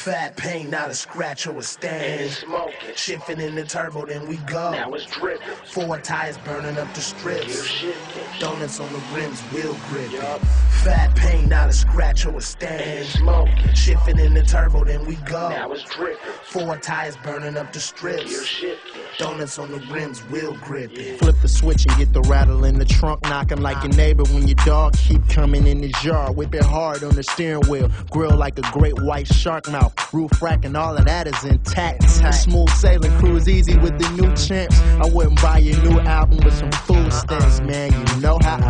Fat paint, not a scratch or a stain. smoking. Shifting in the turbo, then we go. Now it's dripping. Four tires burning up the strips. Donuts on the rims, wheel grip. Yup. Fat paint, not a scratch or a stain. smoking. Shifting in the turbo, then we go. Now it's dripping. Four tires burning up the strips. Donuts on the rims, wheel gripping. Flip the switch and get the rattle in the trunk, knocking like your neighbor when your dog keep coming in his yard. Whip it hard on the steering wheel, grill like a great white shark mouth. Roof rack and all of that is intact. Smooth sailing, cruise easy with the new champs. I wouldn't buy your new album with some food stamps,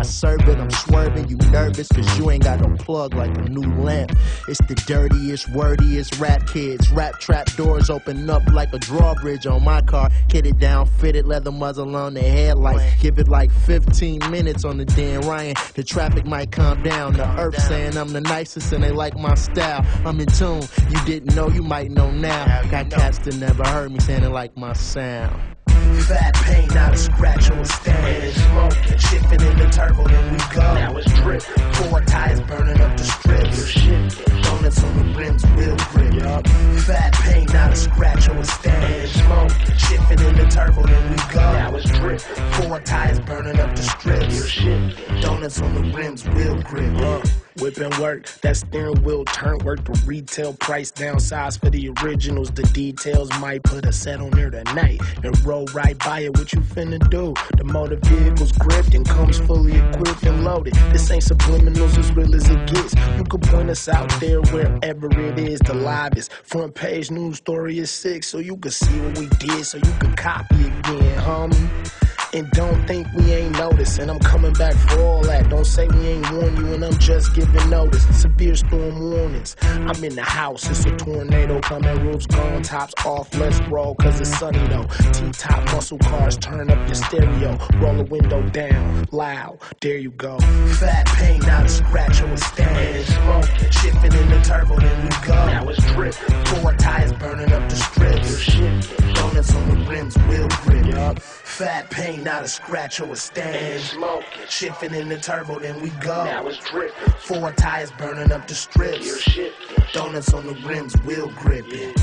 I serve it. I'm swerving, you nervous, cause you ain't got no plug like a new lamp. It's the dirtiest, wordiest rap kids. Rap trap doors open up like a drawbridge on my car. Kitted down, fitted leather muzzle on the headlight. Give it like 15 minutes on the Dan Ryan. The traffic might calm down. The earth saying I'm the nicest and they like my style. I'm in tune. You didn't know, you might know now. Got cats that never heard me saying they like my sound. Fat paint, not a scratch or a And turbo, then we Now go. it's dripping. Four tires burning up the Gear strips. shifting. Donuts on the rims, wheel grip. Yup. Fat paint, not a scratch or a And stain. smoking. Shifting in the turbo, then we Now go. it's dripping. Four tires burning up the Gear strips. shifting. Donuts on the rims, wheel grip. Whipping work, that steering wheel turn work the retail price downsize for the originals. The details might put a set on there tonight and roll right by it. What you finna do? The motor vehicle's gripped and comes fully equipped and loaded. This ain't subliminals as real as it gets. You can point us out there wherever it is. The livest front page news story is sick, so you can see what we did, so you can copy again, homie. And don't think we ain't noticed. And I'm coming back for all that. Don't say we ain't warned you, and I'm just giving notice. Severe storm warnings. I'm in the house, it's a tornado coming. Roofs gone, tops off. Let's roll, cause it's sunny though. T top muscle cars, turn up your stereo. Roll the window down, loud. There you go. Fat paint, not a scratch or a stain. smoking. Shifting in the turbo, then we Now it's dripping. Four tires burning up the Gear Fat paint, not a scratch or a stain. smoking. Shifting in the turbo, then we go. Now it's dripping. Four tires burning up the strips. Donuts on the rims, wheel gripping.